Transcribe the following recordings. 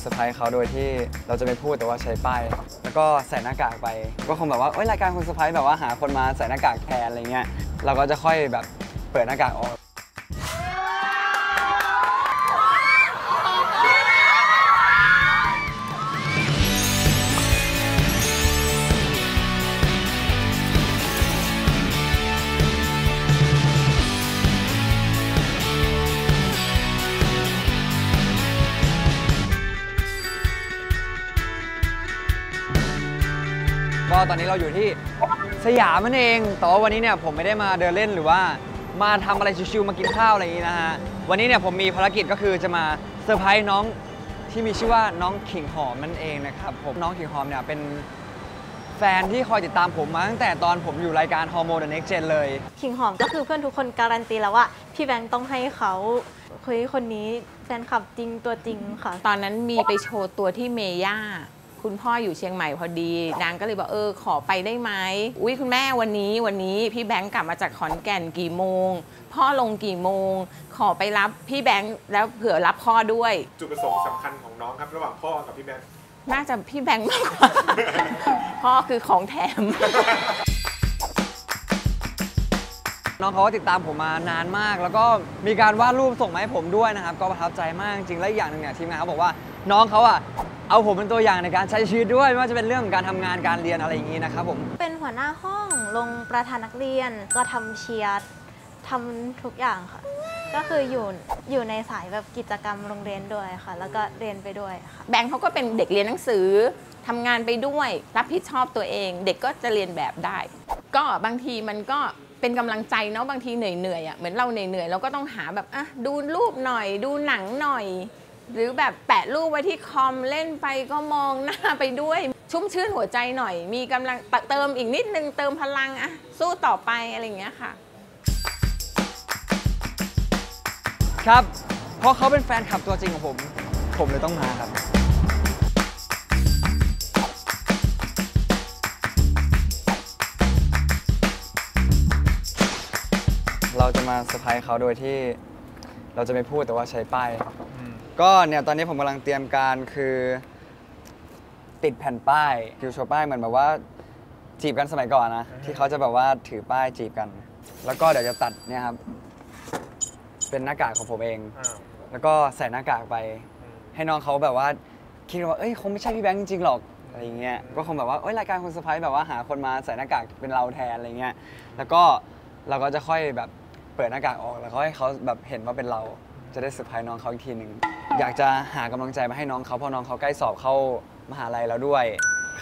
เซอร์ไพรส์เขาโดยที่เราจะไม่พูดแต่ว่าใช้ป้ายแล้วก็ใส่หน้ากากไป ก็คงแบบว่าเอ้ยรายการคนเซอร์ไพรส์แบบว่าหาคนมาใส่หน้ากากแทนอะไรเงี้ยเราก็จะค่อยแบบเปิดหน้ากากออก ตอนนี้เราอยู่ที่สยามนั่นเองแต่ว่าวันนี้เนี่ยผมไม่ได้มาเดินเล่นหรือว่า มาทำอะไรชิวๆมากินข้าวอะไรอย่างนี้นะฮะวันนี้เนี่ยผมมีภารกิจก็คือจะมาเซอร์ไพรส์น้องที่มีชื่อว่าน้องขิงหอมนั่นเองนะครับผมน้องขิงหอมเนี่ยเป็นแฟนที่คอยติดตามผมมาตั้งแต่ตอนผมอยู่รายการ Hormones Next Gen เลย ขิงหอมก็คือเพื่อนทุกคนการันตีแล้วว่า พี่แบงค์ต้องให้เขาเฮ้ยคนนี้แฟนคลับจริงตัวจริงค่ะ ตอนนั้นมีไปโชว์ตัวที่เมย่า คุณพ่ออยู่เชียงใหม่พอดี นางก็เลยบอกเออขอไปได้ไหมอุ้ยคุณแม่วันนี้วันนี้พี่แบงค์กลับมาจากขอนแก่นกี่โมง พ่อลงกี่โมง ขอไปรับพี่แบงค์แล้วเผื่อรับพ่อด้วย จุดประสงค์สำคัญของน้องครับระหว่างพ่อกับพี่แบงค์น่าจะพี่แบงค์มากกว่า พ่อคือของแถม น้องเขาก็ติดตามผมมานานมาก แล้วก็มีการวาดรูปส่งมาให้ผมด้วยนะครับ ก็ประทับใจมากจริงและอีกอย่างหนึ่งเนี่ยทีมงานเขาบอกว่าน้องเขาอะ เอาผมเป็นตัวอย่างในการใช้ชีวิตด้วยไม่ว่าจะเป็นเรื่องของการทำงานการเรียนอะไรอย่างนี้นะครับผม เป็นหัวหน้าห้องลงประธานนักเรียนก็ทำเชียร์ทำทุกอย่างค่ะ ก็คืออยู่อยู่ในสายแบบกิจกรรมโรงเรียนด้วยค่ะ แล้วก็เรียนไปด้วยค่ะ แบงค์เขาก็เป็นเด็กเรียนหนังสือทำงานไปด้วย รับผิดชอบตัวเอง เด็กก็จะเรียนแบบได้ ก็บางทีมันก็เป็นกำลังใจเนาะบางทีเหนื่อยๆอะเหมือนเราเหนื่อยๆเราก็ต้องหาแบบอะดูรูปหน่อย ดูหนังหน่อย หรือแบบแปะรูปไว้ที่คอมเล่นไปก็มองหน้าไปด้วย ชุ่มชื่นหัวใจหน่อย มีกำลังเติมอีกนิดนึงเติมพลังอะสู้ต่อไปอะไรอย่างเงี้ยค่ะ ครับ เพราะเขาเป็นแฟนคลับตัวจริงของผม ผมเลยต้องมาครับเราจะมาเซอร์ไพรส์เขาโดยที่เราจะไม่พูดแต่ว่าใช้ป้าย ก็เนี่ยตอนนี้ผมกำลังเตรียมการคือติดแผ่นป้ายคิวโชว์ป้ายเหมือนแบบว่าจีบกันสมัยก่อนนะ ที่เขาจะแบบว่าถือป้ายจีบกัน แล้วก็เดี๋ยวจะตัดเนี่ยครับ เป็นหน้ากากของผมเองอ้าวแล้วก็ใส่หน้ากากไป ให้น้องเขาแบบว่าคิดว่าเอ้ยคงไม่ใช่พี่แบงค์จริงๆหรอกอะไรอย่างเงี้ยก็คงแบบว่าเอ้ยรายการคนเซอร์ไพรส์แบบว่าหาคนมาใส่หน้ากากเป็นเราแทนอะไรเงี้ยแล้วก็เราก็จะค่อยแบบเปิดหน้ากากออกแล้วก็ให้เขาแบบเห็นว่าเป็นเราจะได้เซอร์ไพรส์น้องเขาอีกทีหนึ่ง อยากจะหากำลังใจมาให้น้องเขาเพราะน้องเขาใกล้สอบเข้ามหาลัยแล้วด้วย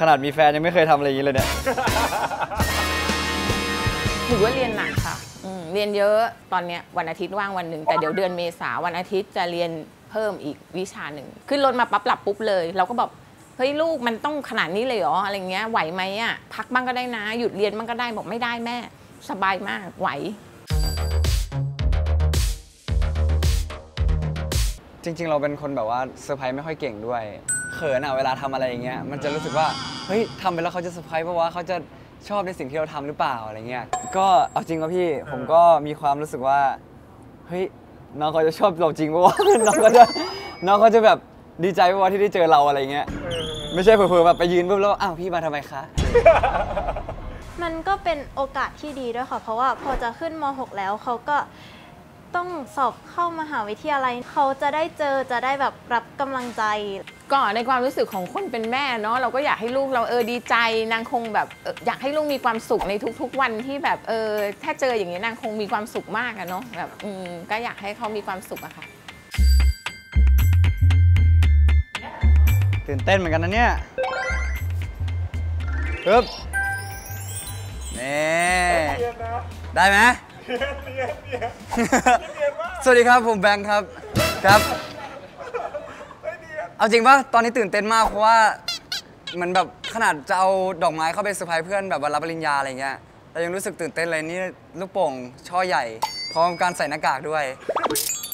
ขนาดมีแฟนยังไม่เคยทำอะไรอย่างนี้เลยเนี่ยถือว่าเรียนหนักค่ะเรียนเยอะตอนเนี้ยวันอาทิตย์ว่างวันหนึ่งแต่เดี๋ยวเดือนเมษาวันอาทิตย์จะเรียนเพิ่มอีกวิชาหนึ่งขึ้นรถมาปั๊บหลับปุ๊บเลย เราก็บอกเฮ้ยลูกมันต้องขนาดนี้เลยเหรออะไรเงี้ยไหวไหมอะพักบ้างก็ได้นะ หยุดเรียนบ้างก็ได้บอกไม่ได้แม่ สบายมากไหว จริง ๆ เราเป็นคนแบบว่าเซอร์ไพรส์ไม่ค่อยเก่งด้วย เขินอะเวลาทำอะไรอย่างเงี้ยมันจะรู้สึกว่าเฮ้ยทำไปแล้วเขาจะเซอร์ไพรส์เพราะว่าเขาจะชอบในสิ่งที่เราทำหรือเปล่าอะไรเงี้ยก็เอาจริงครับพี่ผมก็มีความรู้สึกว่าเฮ้ยน้องเขาจะชอบเราจริงปะวะน้องเขาจะน้องเขาจะแบบดีใจปะวะที่ได้เจอเราอะไรเงี้ยไม่ใช่เผลอๆแบบไปยืนปุ๊บแล้วอ้าวพี่มาทำไมคะมันก็เป็นโอกาสที่ดีด้วยค่ะ เพราะว่าพอจะขึ้นม .6 แล้วเขาก็ ต้องสอบเข้ามหาวิทยาลัย เขาจะได้เจอจะได้แบบรับกำลังใจ ก็ในความรู้สึกของคนเป็นแม่เนาะเราก็อยากให้ลูกเราเออดีใจนางคงแบบเอออยากให้ลูกมีความสุขในทุก ๆ วันที่แบบเออถ้าเจออย่างนี้ยนางคงมีความสุขมากอะเนาะแบบอืมก็อยากให้เขามีความสุขอะค่ะตื่นเต้นเหมือนกันนะเนี่ยปึ๊บนี่เรียนนะได้ไหม สวัสดีครับผมแบงค์ครับครับ เอาจริงป่ะตอนนี้ตื่นเต้นมากเพราะว่าเหมันแบบขนาดจะเอาดอกไม้เข้าไปเซอร์ไพรส์เพื่อนแบบวันรับปริญญาอะไรเงี้ยแต่ยังรู้สึกตื่นเต้นเลยนี่ลูกโป่งช่อใหญ่ พร้อมการใส่หน้ากากด้วย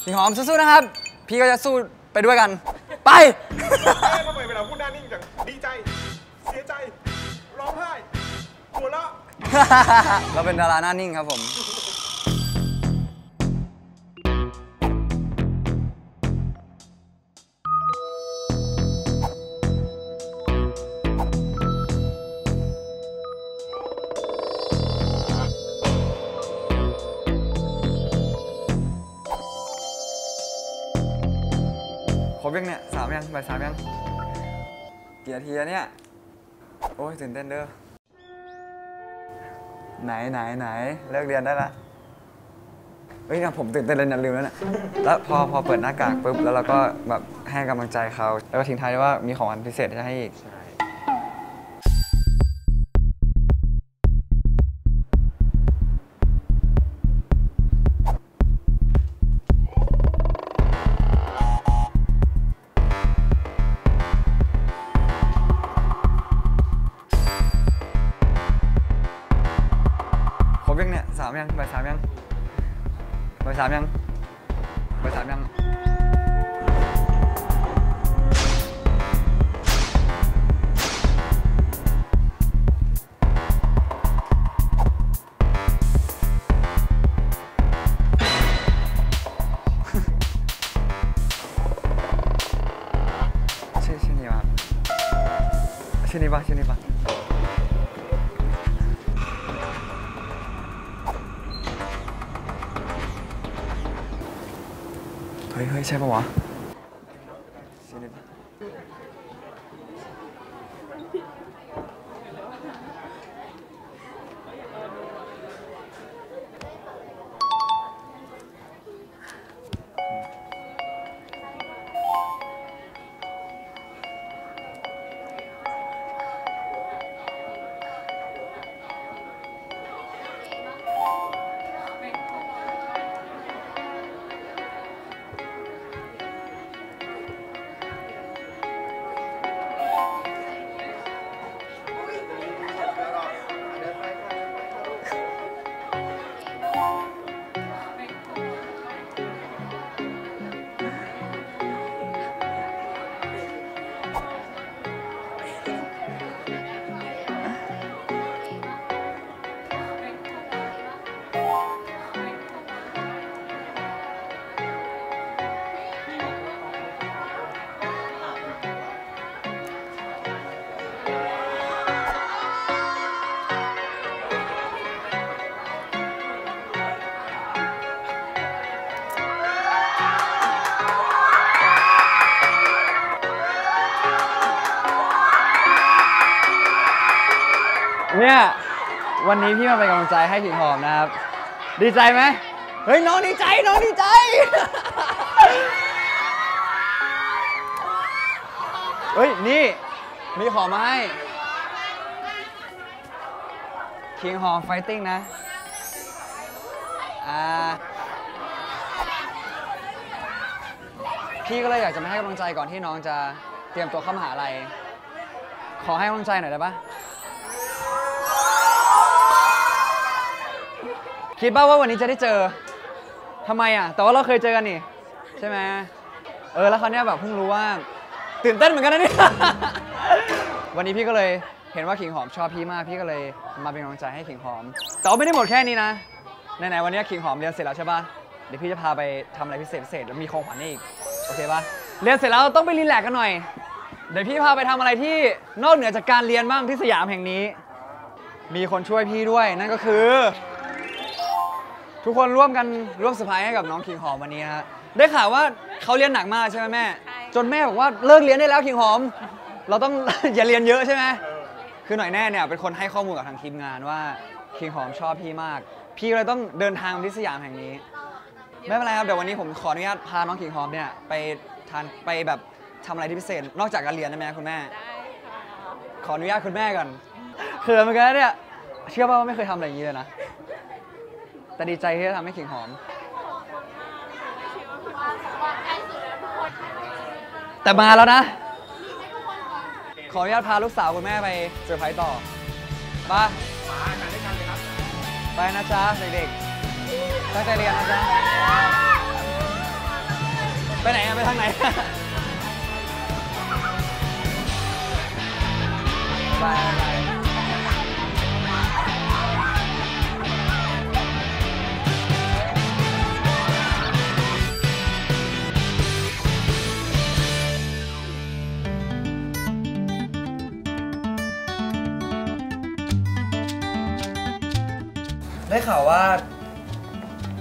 พี่หอมสู้ๆนะครับ พี่ก็จะสู้ไปด้วยกัน ไปแม่ทำไมเวลาพูดหน้านิ่งจังดีใจ เสียใจร้องไห้หัวเราะเราเป็นดาราหน้านิ่งครับผม ยังเนี่ยสามยังบ่ายสามยังเกียร์เทียเนี่ย โอ้ยตื่นเต้นเด้อ ไหนไหนไหนเลิกเรียนได้ละเฮ้ยนะผมตื่นเต้นเลยนะลืมแล้วนะ่ะแล้วพอพอเปิดหน้ากากปุ๊บแล้วเราก็แบบให้กำลังใจเขา แล้วก็ทิ้งท้ายวยว่ามีของอันพิเศษจะให้อีก สามยังบ่ายสามยังบ่ายสามยัง ใช่ปะวะ เนี่ยวันนี้พี่มาเป็นกำลังใจให้ขิงหอมนะครับ ดีใจไหมเฮ้ยน้องดีใจน้องดีใจ เฮ้ยนี่มีของมาให้คิงหอมไฟติ้งนะอ่าพี่ก็เลยอยากจะมาให้กำลังใจก่อนที่น้องจะเตรียมตัวเข้ามหาลัยขอให้กำลังใจหน่อยได้ปะ คิดบ้าว่าวันนี้จะได้เจอทำไมอะ แต่ว่าเราเคยเจอกันนี่ ใช่ไหมเออ แล้วคราวเนี้ยแบบเพิ่งรู้ว่า ตื่นเต้นเหมือนกันนะเนี่ย วันนี้พี่ก็เลยเห็นว่าขิงหอมชอบพี่มาก พี่ก็เลยมาเป็นกำลังใจให้ขิงหอม แต่ว่าไม่ได้หมดแค่นี้นะ ไหนๆวันนี้ขิงหอมเรียนเสร็จแล้วใช่ปะเดี๋ยวพี่จะพาไปทำอะไรพิเศษพิเศษแล้วมีของขวัญให้อีก โอเคปะเรียนเสร็จแล้วต้องไป relax กันหน่อย เดี๋ยวพี่พาไปทำอะไรที่นอกเหนือจากการเรียนบ้างที่สยามแห่งนี้ มีคนช่วยพี่ด้วยนั่นก็คือ ทุกคนร่วมกันร่วมเซอร์ไพรส์ให้กับน้องขิงหอมวันนี้ฮะได้ข่าวว่าเขาเรียนหนักมากใช่ไหมแม่ใช่จนแม่บอกว่าเลิกเรียนได้แล้วขิงหอม เราต้อง อย่าเรียนเยอะใช่ไหมคือหน่อยแน่เนี่ยเป็นคนให้ข้อมูลกับทางทีมงานว่าคิงหอมชอบพี่มาก พี่ก็เลยต้องเดินทางมาที่สยามแห่งนี้ ไม่เป็นไรครับเดี๋ยววันนี้ผมขออนุญาตพาน้องคิงหอมเนี่ยไปทานไปแบบทำอะไรที่พิเศษ นอกจากการเรียนได้ไหมคุณแม่ขออนุญาตคุณแม่ก่อนเขินเหมือนกันนะเนี่ยเชื่อป่าว่าไม่เคยทำอะไรอย่างนี้เลยนะ แต่ดีใจที่ได้ทำให้ขิงหอม แต่มาแล้วนะ ขออนุญาตพาลูกสาวคุณแม่ไปเซอร์ไพรส์ต่อไปไปนะจ๊ะเด็กๆตั้งใจเรียนนะจ๊ะ ไปไหนอะไปทางไหน bye b- ได้ข่าวว่า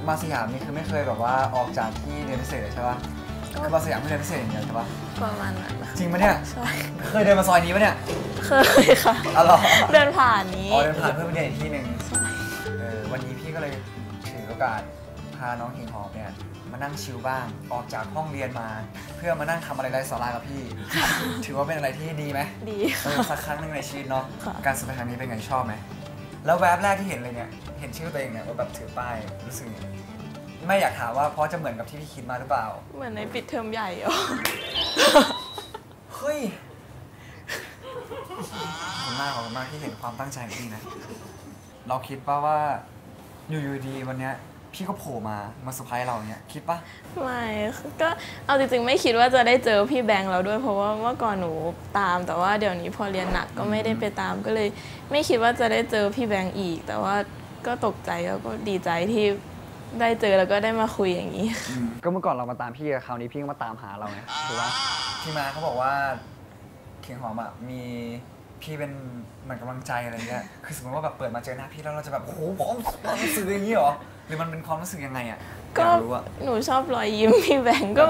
มาสยามนี่คือไม่เคยแบบว่าออกจากที่เรียนพิเศษเลยใช่ปะคือมาสยามเพื่อเรียนพิเศษอย่างเดียวใช่ปะประมาณนั้นนะคะจริงปะเนี่ย ใช่เคยเดินมาซอยนี้ปะเนี่ย เคยค่ะ อ๋อเหรอ เดินผ่านนี้อ๋อเดินผ่านเพื่อไปเรียนอีกที่หนึ่งเออวันนี้พี่ก็เลยถือโอกาสพาน้องหิงหอมเนี่ยมานั่งชิลบ้าง ออกจากห้องเรียนมา เพื่อมานั่งทำอะไรไร้สาระกับพี่ ถือว่าเป็นอะไรที่ดีไหมดีเออสักครั้งหนึ่งในชีวิตเนาะค่ะการสุดครั้งนี้เป็นไงชอบไหม แล้วแวบแรกที่เห็นเลยเนี่ย เห็นชื่อตัวเองเนี่ยว่าแบบถือป้ายรู้สึกยังไงไม่อยากถามว่าเพราะจะเหมือนกับที่พี่คิดมาหรือเปล่า เหมือนในปิดเทอมใหญ่เหรอ เฮ้ยขอบคุณมากขอบคุณมากที่เห็นความตั้งใจของพี่นะ เราคิดป่าว่าอยู่ๆดีวันเนี้ย พี่ก็โผล่มามาเซอร์ไพรส์เราเนี่ยคิดป่ะไม่ก็เอาจริงๆไม่คิดว่าจะได้เจอพี่แบงค์เราด้วยเพราะว่าเมื่อก่อนหนูตาม แต่ว่าเดี๋ยวนี้พอเรียนหนักก็ไม่ได้ไปตามก็เลย ไม่คิดว่าจะได้เจอพี่แบงค์อีก แต่ว่าก็ตกใจแล้วก็ดีใจที่ได้เจอแล้วก็ได้มาคุยอย่างนี้ ก็เมื่อก่อนเรามาตามพี่คราวนี้พี่ก็มาตามหาเราไงถูกป่ะที่มาเขาบอกว่าเคียงหอมอะมีพี่เป็นเหมือนกำลังใจอะไรเงี้ยคือสมมติว่าแบบเปิดมาเจอหน้าพี่แล้วเราจะแบบโอ้โหพร้อมพร้อมรู้สึกอย่างนี้เหรอ หรือมันเป็นความรู้สึกยังไงอะอก็ยากรู้อะหนูชอบรอยยิ้มพี่แบงค์ก็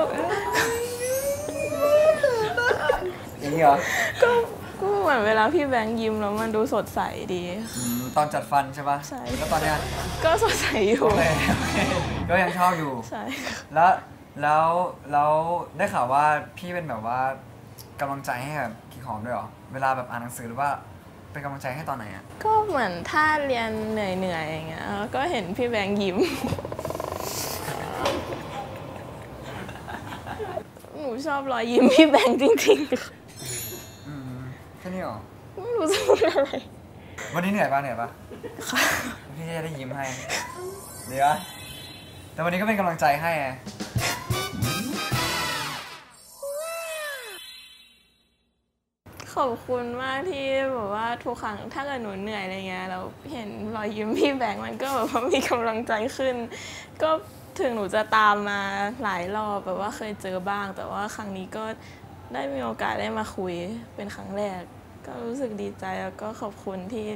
อย่างนี้เหรอก็ก็เหมือนเวลาพี่แบงค์ยิ้มแล้วมันดูสดใสดี อืมตอนจัดฟันใช่ป่ะใช่ แล้วตอนเนี้ยก็สดใสอยู่โอเคโอเคก็ยังชอบอยู่ ใช่ แล้วแล้วแล้วได้ข่าวว่าพี่เป็นแบบว่ากำลังใจให้กับคิงหอมด้วยเหรอ เวลาแบบอ่านหนังสือหรือว่า เป็นกำลังใจให้ตอนไหนอะก็เหมือนถ้าเรียนเหนื่อยๆอย่างเงี้ยก็เห็นพี่แบงค์ยิ้ม หนูชอบรอยยิ้มพี่แบงค์จริงๆค่ะอืมแค่นี้เหรอไม่รู้จะพูดอะไรวันนี้เหนื่อยปะเหนื่อยปะพี่จะได้ยิ้มให้เดี๋ยวะแต่วันนี้ก็เป็นกำลังใจให้ไง ขอบคุณมากที่แบบว่าทุกครั้งถ้าเกิดหนูเหนื่อยอะไรเงี้ยเราเห็นรอยยิ้มพี่แบงค์มันก็แบบว่ามีกำลังใจขึ้น ก็ถึงหนูจะตามมาหลายรอบแบบว่าเคยเจอบ้าง แต่ว่าครั้งนี้ก็ได้มีโอกาสได้มาคุยเป็นครั้งแรก ก็รู้สึกดีใจแล้วก็ขอบคุณที่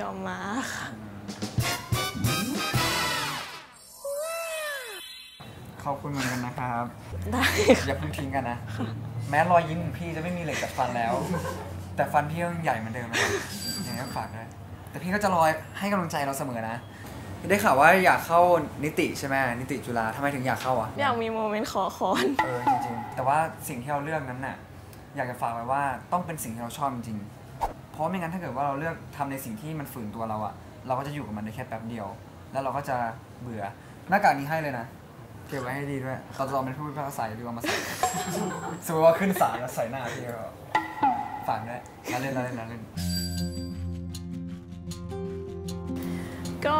ยอมมาค่ะขอบคุณเหมือนกันนะครับ ได้อย่าเพิ่งทิ้งกันนะ แม้รอยยิ้มของพี่จะไม่มีเหล็กกับฟันแล้ว แต่ฟันพี่ยังใหญ่เหมือนเดิมนะครับยังไงก็ฝากด้วยแต่พี่ก็จะรอยให้กำลังใจเราเสมอนะ ได้ข่าวว่าอยากเข้านิติใช่ไหมนิติจุฬาทำไมถึงอยากเข้าอะอยากมีโมเมนต์ขอคอนเออจริงๆ แต่ว่าสิ่งที่เราเลือกนั้นน่ะอยากจะฝากไว้ว่าต้องเป็นสิ่งที่เราชอบจริงๆเพราะไม่งั้นถ้าเกิดว่าเราเลือกทำในสิ่งที่มันฝืนตัวเราอะเราก็จะอยู่กับมันได้แค่แป๊บเดียว แล้วเราก็จะเบื่อหน้ากากนี้ให้เลยนะเก็บไว้ให้ดีด้วย ตอนเราเป็นผู้พิพากษาดีกว่ามาใส่สมมติว่าขึ้นศาลแล้วใส่หน้าพี่ก็ฝากด้วยน่นเล่นนั่นเล่นนั่นเล่น ก็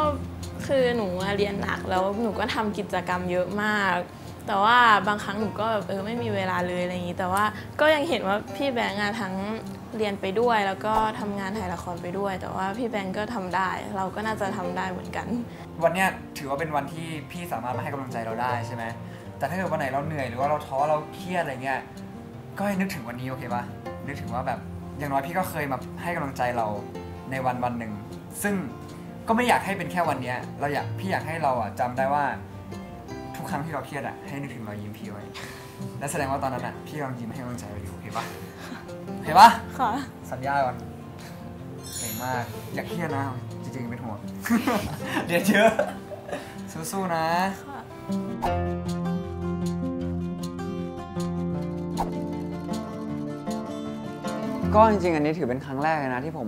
คือหนูอะเรียนหนักแล้วหนูก็ทำกิจกรรมเยอะมาก แต่ว่าบางครั้งหนูก็แบบเออไม่มีเวลาเลยอะไรอย่างนี้ แต่ว่าก็ยังเห็นว่าพี่แบงค์อะทั้งเรียนไปด้วย แล้วก็ทำงานถ่ายละครไปด้วย แต่ว่าพี่แบงค์ก็ทำได้ เราก็น่าจะทำได้เหมือนกัน วันเนี้ยถือว่าเป็นวันที่พี่สามารถมาให้กำลังใจเราได้ใช่ไหม แต่ถ้าเกิดวันไหนเราเหนื่อยหรือว่าเราท้อเราเครียดอะไรเงี้ย ก็ให้นึกถึงวันนี้โอเคปะนึกถึงว่าแบบอย่างน้อยพี่ก็เคยมาให้กำลังใจเราในวันวันหนึ่ง ซึ่งก็ไม่อยากให้เป็นแค่วันเนี้ยเราอยากพี่อยากให้เราอะจำได้ว่า กครั้งที่เราเครียดอะให้นึกถึงรอยยิ้มพี่ไว้ และแสดงว่าตอนนั้นอะพี่กำลังยิ้มให้กำลังใจเราอยู่โอเคปะโอเคปะค่ะ สัญญาก่อนเก่งมาก อย่าเครียดนะ จริงๆเป็นห่วงเรียนเยอะสู้ๆนะ ก็จริงๆ อันนี้ถือเป็นครั้งแรกเลยนะที่ผม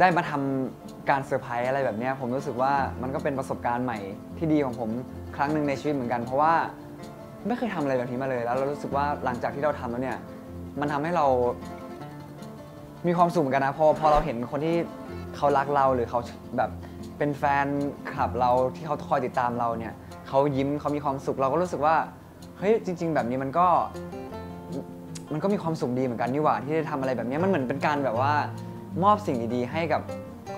ได้มาทำการเซอร์ไพรส์อะไรแบบนี้ผมรู้สึกว่ามันก็เป็นประสบการณ์ใหม่ที่ดีของผมครั้งหนึ่งในชีวิตเหมือนกัน เพราะว่าไม่เคยทำอะไรแบบนี้มาเลย แล้วเรารู้สึกว่าหลังจากที่เราทำแล้วเนี่ยมันทำให้เรา มีความสุขเหมือนกันนะพอพอเราเห็นคนที่เขารักเราหรือเขาแบบเป็นแฟนคลับเราที่เขาคอยติดตามเราเนี่ยเขายิ้มเขามีความสุขเราก็รู้สึกว่าเฮ้ยจริง ๆ แบบนี้มันก็มันก็มีความสุขดีเหมือนกันนี่หว่าที่ได้ทำอะไรแบบนี้มันเหมือนเป็นการแบบว่า มอบสิ่งดีๆ ให้กับ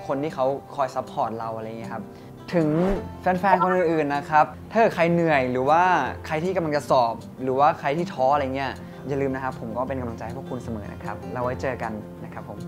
คนที่เขาคอย support เราอะไรเงี้ยครับถึงแฟนๆ คนอื่นๆ นะครับ ถ้าเกิดใครเหนื่อยหรือว่าใครที่กำลังจะสอบ หรือว่าใครที่ท้ออะไรเงี้ย อย่าลืมนะครับ ผมก็เป็นกำลังใจให้พวกคุณเสมอนะครับ เราไว้เจอกันนะครับผม